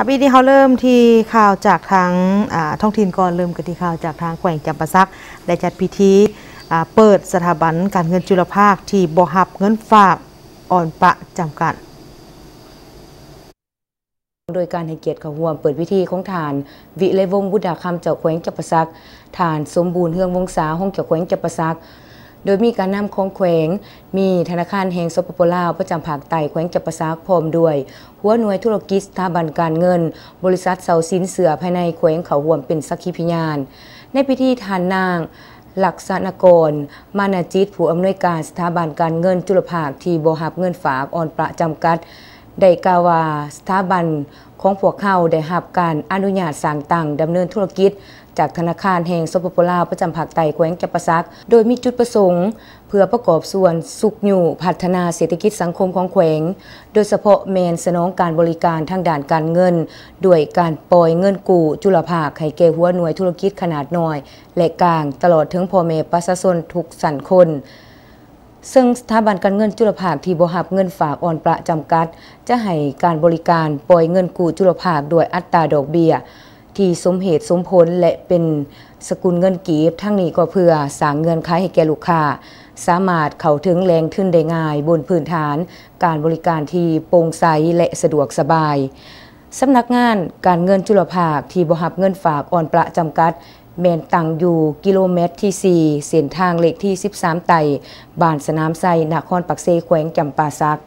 ครับอีนี้เขาเริ่มที่ข่าวจากทางอ่าท้องถิ่นก่อนเริ่มกันที่ข่าวจากทางแขวงจำปาสัก ได้จัดพิธีเปิดสถาบันการเงินจุลภาคที่บ่หับเงินฝากอ่อนประจำกัดโดยการให้เกียรติขาห่วมเปิดพิธีของทานวิเลวงบุดาคำเจ้าแขวงจับประซักทานสมบูรณ์เฮืองวงศาห้องเจ้าแขวงจับประซัก โดยมีการนำของแขวง มีธนาคารแห่งสปปลาวประจำภาคใต้แขวงจับประซักพร้อมด้วย หัวหน่วยธุรกิจสถาบันการเงิน บริษัทเสาสินเสือภายในแขวงเขาห่วมเป็นสักขีพยาน ในพิธีทานนางหลักษณกร มานาจิต ผู้อำนวยการสถาบันการเงินจุลภาคที่บหับเงินฝากอ่อนประจำกัด ได้กล่าวว่าสถาบันของพวกเขาได้รับการอนุญาตสร้างตั้งดำเนินธุรกิจ จากธนาคารแห่งสปปลาวประจำภาคใต้แขวงจับประซัก โดยมีจุดประสงค์ เพื่อประกอบส่วนสุขอยู่พัฒนาเศรษฐกิจสังคมของแขวง โดยเฉพาะแมนสนองการบริการทางด้านการเงิน ด้วยการปล่อยเงินกู้จุลภาคให้แก่หัวหน่วยธุรกิจขนาดน้อย และกลางตลอดถึงพ่อแม่ประชาชนทุกสันคน ซึ่งสถาบันการเงินจุลภาคที่บหับเงินฝากอ่อนประจำกัด จะให้การบริการปล่อยเงินกู้จุลภาคด้วยอัตราดอกเบี้ย ที่สมเหตุสมผลและเป็นสกุลเงินกีบทั้งนี้ก็เพื่อสร้างเงินค้าให้แก่ลูกค้า สามารถเข้าถึงแรงทุนได้ง่าย บนพื้นฐาน การบริการที่โปร่งใสและสะดวกสบาย สำนักงานการเงินจุลภาคที่บหับเงินฝากอ่อนประจำกัดแมนตังอยู่กิโลเมตรที่ 4 เส้นทางเลขที่ 13 ไต่บ้านสนามไซนครปักเซแขวงจำปาสัก